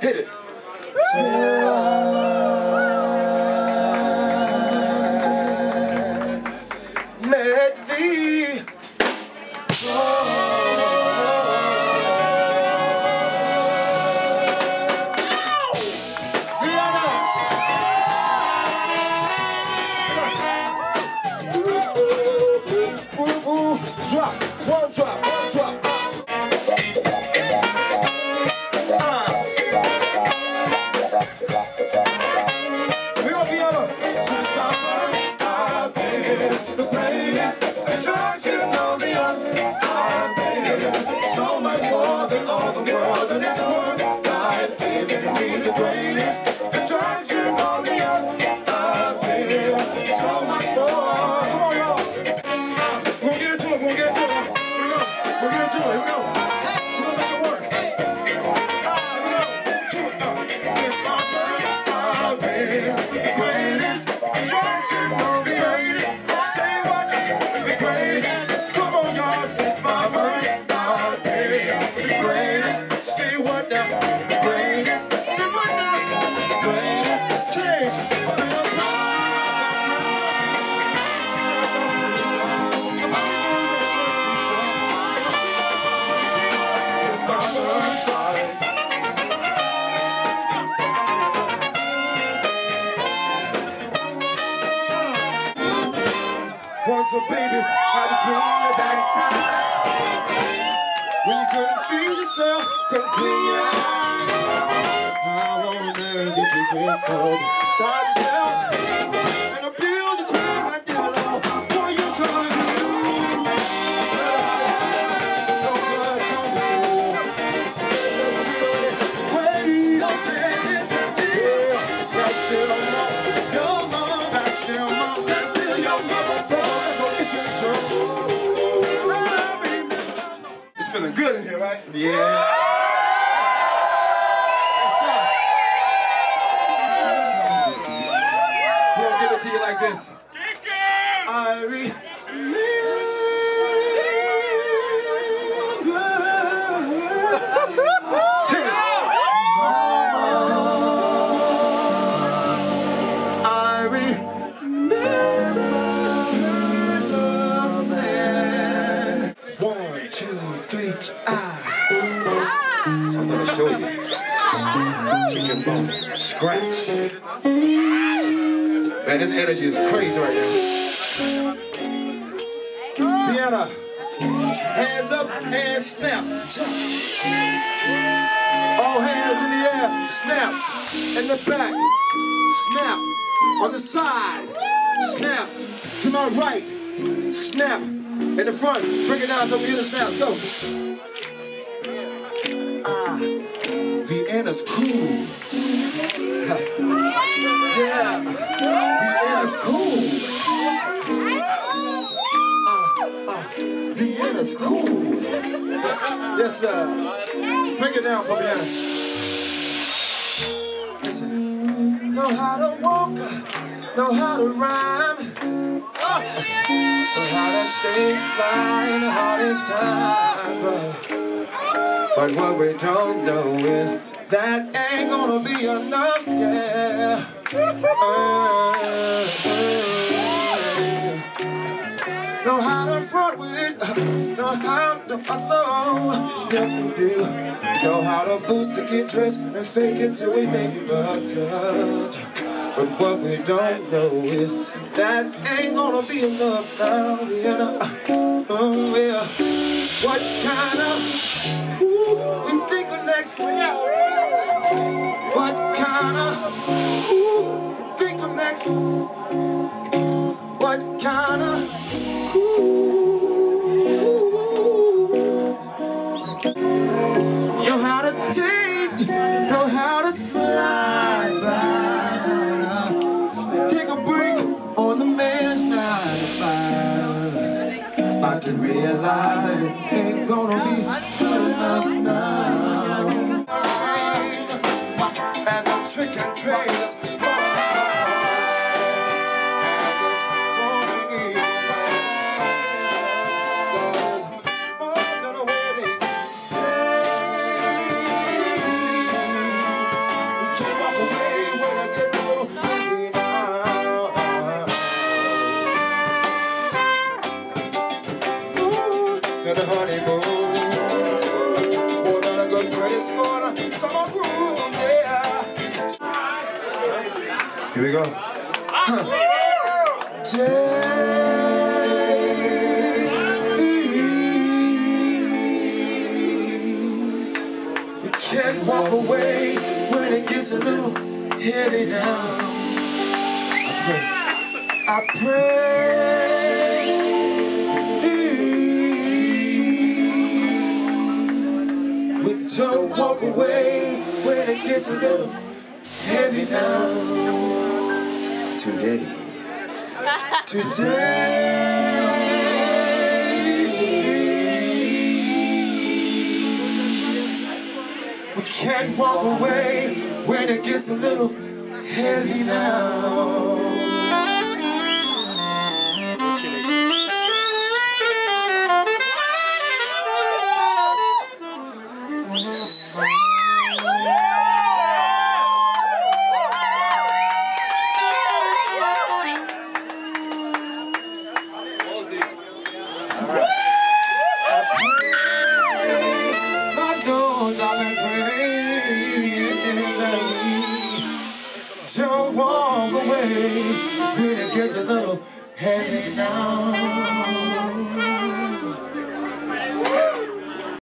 Hit it. All the world The greatest. Say what now? The greatest. When you couldn't feel yourself, couldn't clean your eyes. How on earth did you get so beside yourself? And abuse gonna show you. Chicken bone, scratch. Man, this energy is crazy right now. Vienna, hands up and snap. All hands in the air, snap. In the back, snap. On the side, snap. To my right, snap. In the front, bring it down so we hear the snaps. Go. Ah, Vienna's cool. yeah, Vienna's cool. Vienna's cool. Yes, sir. Break it down for Vienna. Listen. Know how to walk, know how to rhyme. Know how to stay fly in the hardest time. But, but what we don't know is that ain't gonna be enough, yeah. Uh, uh, know how to hustle, yes we do. Know how to boost to get dressed and fake it till we make it touch. But what we don't know is that ain't gonna be enough now. Vienna. Uh, yeah. What kind of ooh, we think of next? What kind of ooh, we think of next? What kind know how to taste, know how to slide by. Take a break on the man's nine to five. About to realize it ain't gonna be good enough now. And the trick and Here we go. We can't walk away when it gets a little heavy now. I pray. I pray. We don't walk away when it gets a little heavy now. Today. Today. We can't walk away when it gets a little heavy now. Don't walk away when it gets a little heavy now.